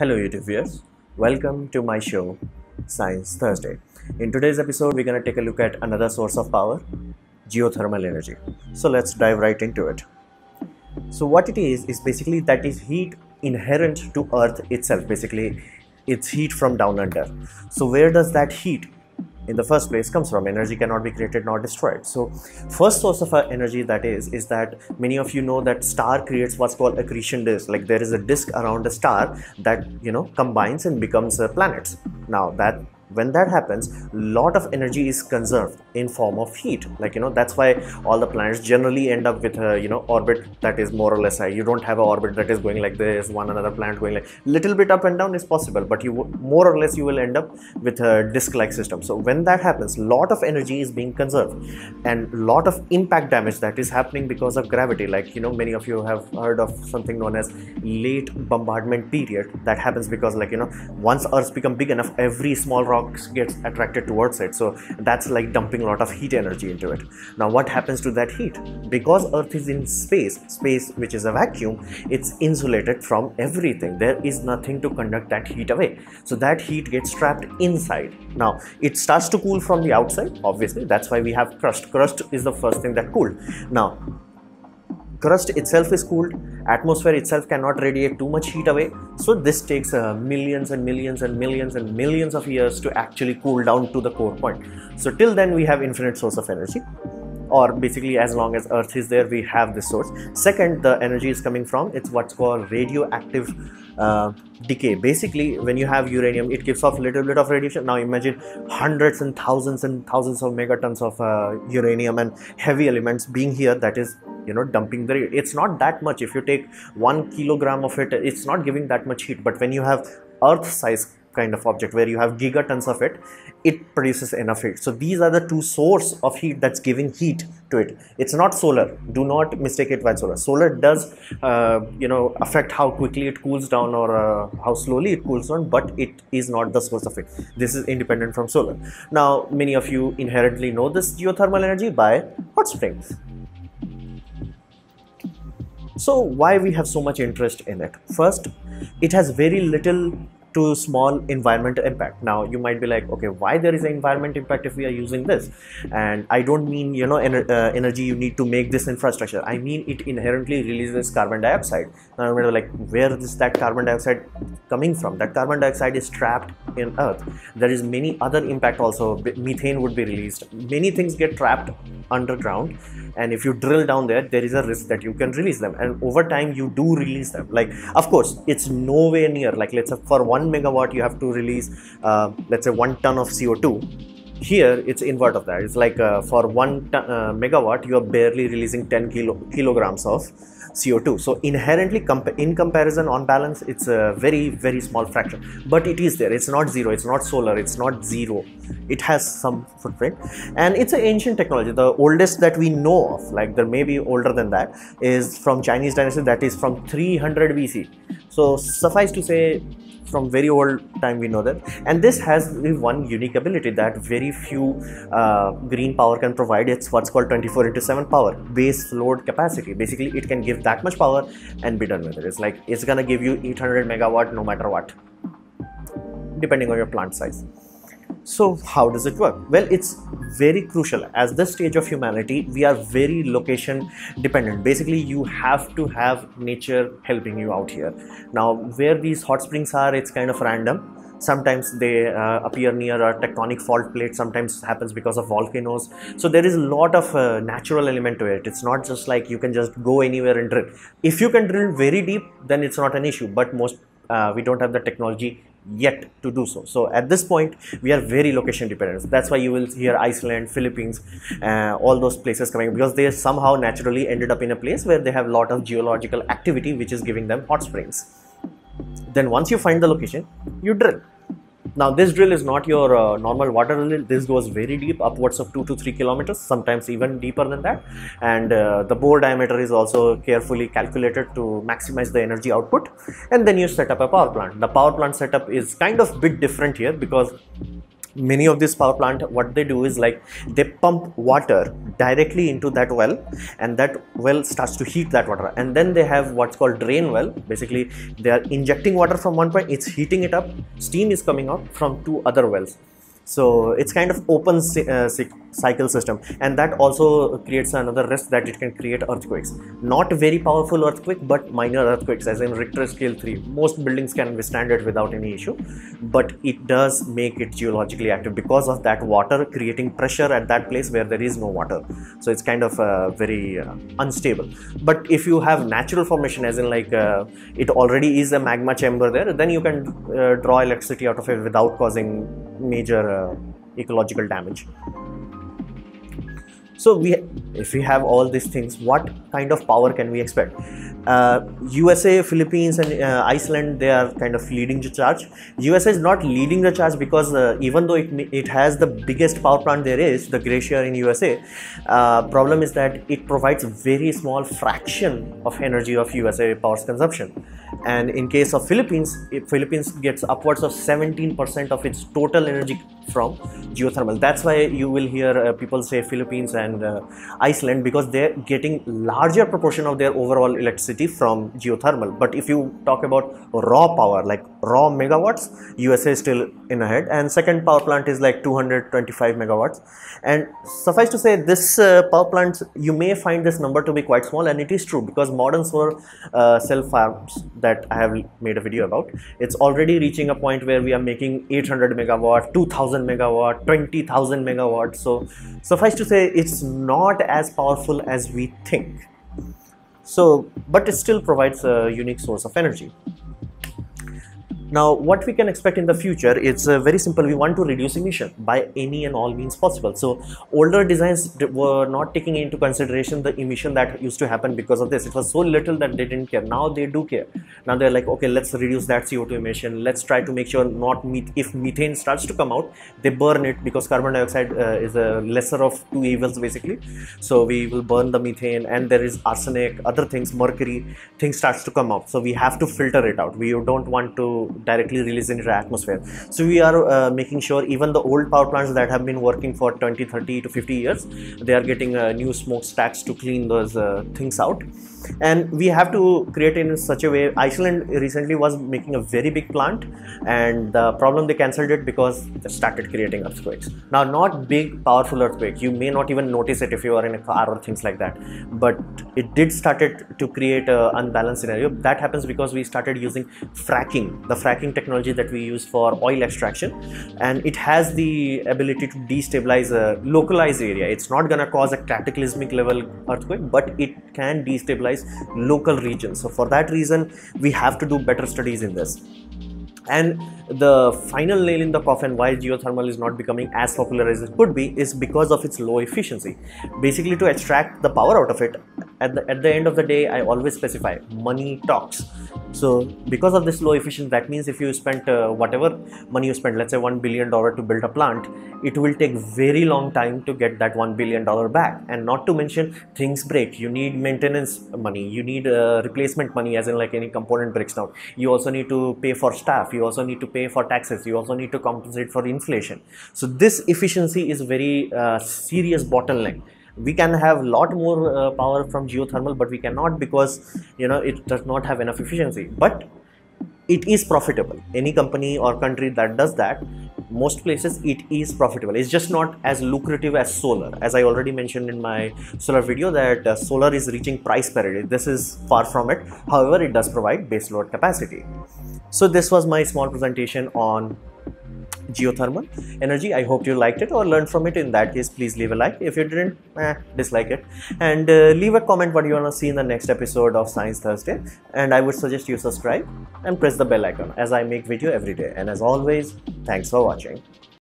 Hello, YouTube viewers. Welcome to my show, Science Thursday. In today's episode, we're going to take a look at another source of power geothermal energy. So, let's dive right into it. So, what it is is basically that is heat inherent to Earth itself. Basically, it's heat from down under. So, where does that heat in the first place comes from. Energy cannot be created nor destroyed. So first source of energy that is is that many of you know that star creates what's called accretion disk. Like there is a disk around a star that you know combines and becomes uh, planets now that when that happens a lot of energy is conserved in form of heat. Like you know that's why all the planets generally end up with a you know orbit that is more or less high. You don't have an orbit that is going like this one another planet going like little bit up and down is possible but you more or less you will end up with a disk like system. So when that happens a lot of energy is being conserved and lot of impact damage that is happening because of gravity. Like you know many of you have heard of something known as late bombardment period that happens because like you know once earth become big enough every small rock rocks gets attracted towards it. So that's like dumping a lot of heat energy into it. Now what happens to that heat? Because earth is in space space which is a vacuum it's insulated from everything. There is nothing to conduct that heat away. So that heat gets trapped inside. Now it starts to cool from the outside obviously. That's why we have crust. Crust is the first thing that cooled. Now crust itself is cooled. Atmosphere itself cannot radiate too much heat away. So this takes uh, millions and millions and millions and millions of years to actually cool down to the core point. So till then we have infinite source of energy or basically as long as earth is there we have this source. Second the energy is coming from it's what's called radioactive uh, decay. Basically when you have uranium it gives off a little bit of radiation. Now imagine hundreds and thousands and thousands of megatons of uh, uranium and heavy elements being here that is you know dumping the it's not that much. If you take one kilogram of it it's not giving that much heat. But when you have earth size kind of object where you have gigatons of it it produces enough heat. So these are the two source of heat that's giving heat to it. It's not solar. Do not mistake it by solar. Solar does uh, you know affect how quickly it cools down or uh, how slowly it cools down but it is not the source of it. This is independent from solar. Now many of you inherently know this geothermal energy by hot springs. So why we have so much interest in it? First it has very little to small environmental impact. Now you might be like okay why there is an environment impact if we are using this? And i don't mean you know ener uh, energy you need to make this infrastructure. I mean it inherently releases carbon dioxide. Now you're like where is that carbon dioxide coming from? That carbon dioxide is trapped in earth. There is many other impact also. Methane would be released. Many things get trapped underground. And if you drill down there there is a risk that you can release them. And over time you do release them. Like of course it's nowhere near. Like let's say for one megawatt you have to release uh, let's say one ton of co2 here it's invert of that it's like uh, for one ton, uh, megawatt you are barely releasing 10 kilo kilograms of CO2. So inherently, in comparison, on balance, it's a very, very small fraction. But it is there. It's not zero. It's not solar. It's not zero. It has some footprint. And it's an ancient technology. The oldest that we know of, like there may be older than that, is from Chinese dynasty. That is from 300 BC. So suffice to say, from very old time we know that. And this has one unique ability that very few uh, green power can provide. It's what's called 24 into 7 power base load capacity. Basically it can give that much power and be done with it. It's like it's gonna give you 800 megawatt no matter what depending on your plant size so how does it work? Well, it's very crucial. As this stage of humanity, we are very location dependent. Basically, you have to have nature helping you out here. Now, where these hot springs are, it's kind of random sometimes they uh, appear near a tectonic fault plate sometimes happens because of volcanoes so there is a lot of uh, natural element to it it's not just like you can just go anywhere and drill if you can drill very deep then it's not an issue but most uh, we don't have the technology yet to do so. So at this point we are very location dependent. That's why you will hear iceland philippines uh, all those places coming because they somehow naturally ended up in a place where they have a lot of geological activity which is giving them hot springs. Then once you find the location you drill now this drill is not your uh, normal water drill. This goes very deep, upwards of 2 to 3 kilometers, sometimes even deeper than that. And uh, the bore diameter is also carefully calculated to maximize the energy output. And then you set up a power plant. The power plant setup is kind of bit different here because many of these power plant what they do is like they pump water directly into that well and that well starts to heat that water. And then they have what's called drain well. Basically they are injecting water from one point it's heating it up. Steam is coming out from two other wells. So it's kind of open uh, cycle system. And that also creates another risk that it can create earthquakes. Not very powerful earthquake but minor earthquakes as in richter scale 3 most buildings can withstand it without any issue but it does make it geologically active. Because of that water creating pressure at that place where there is no water. So it's kind of uh, very uh, unstable. But if you have natural formation as in like uh, it already is a magma chamber there then you can uh, draw electricity out of it without causing major uh, ecological damage so we if we have all these things what kind of power can we expect uh, USA, Philippines, and uh, Iceland they are kind of leading the charge. USA is not leading the charge because uh, even though it it has the biggest power plant there is, the Geysers in USA, uh, problem is that it provides very small fraction of energy of USA power consumption and in case of Philippines, Philippines gets upwards of 17% of its total energy from geothermal. That's why you will hear uh, people say Philippines and uh, Iceland because they're getting larger proportion of their overall electricity from geothermal. But if you talk about raw power, like raw megawatts, USA is still in ahead. And second power plant is like 225 megawatts. And suffice to say, this uh, power plant, you may find this number to be quite small, and it is true because modern solar uh, cell farms that I have made a video about, it's already reaching a point where we are making 800 megawatt, 2000 megawatt, 20,000 megawatt. So suffice to say, it's not as powerful as we think. So, but it still provides a unique source of energy. Now, what we can expect in the future it's uh, very simple. We want to reduce emission by any and all means possible. So, older designs were not taking into consideration the emission that used to happen because of this. It was so little that they didn't care. Now they do care. Now they're like, okay, let's reduce that CO2 emission. Let's try to make sure not meet if methane starts to come out, they burn it because carbon dioxide uh, is a lesser of two evils basically. So we will burn the methane, and there is arsenic, other things, mercury, things starts to come out. So we have to filter it out. We don't want to directly released into the atmosphere. So we are uh, making sure even the old power plants that have been working for 20 30 to 50 years they are getting uh, new smokestacks to clean those uh, things out. And we have to create in such a way iceland recently was making a very big plant and the problem they cancelled it because they started creating earthquakes. Now not big powerful earthquake you may not even notice it if you are in a car or things like that. But it did started to create an unbalanced scenario. That happens because we started using fracking the fracking technology that we use for oil extraction. And it has the ability to destabilize a localized area. It's not going to cause a cataclysmic level earthquake but it can destabilize local regions. So for that reason we have to do better studies in this. And the final nail in the coffin why geothermal is not becoming as popular as it could be is because of its low efficiency. Basically to extract the power out of it at the, at the end of the day i always specify money talks. So because of this low efficiency that means if you spend uh, whatever money you spend let's say 1 billion dollar to build a plant it will take very long time to get that 1 billion dollar back. And not to mention things break. You need maintenance money. You need uh, replacement money as in like any component breaks down. You also need to pay for staff. You also need to pay for taxes. You also need to compensate for inflation. So this efficiency is very uh, serious bottleneck we can have a lot more uh, power from geothermal but we cannot because you know it does not have enough efficiency. But it is profitable. Any company or country that does that most places it is profitable. It's just not as lucrative as solar. As i already mentioned in my solar video that uh, solar is reaching price parity this is far from it. However it does provide base load capacity. So this was my small presentation on geothermal energy. I hope you liked it or learned from it. In that case please leave a like. If you didn't eh, dislike it. And uh, leave a comment what you want to see in the next episode of science thursday. And i would suggest you subscribe and press the bell icon as i make video every day. And as always thanks for watching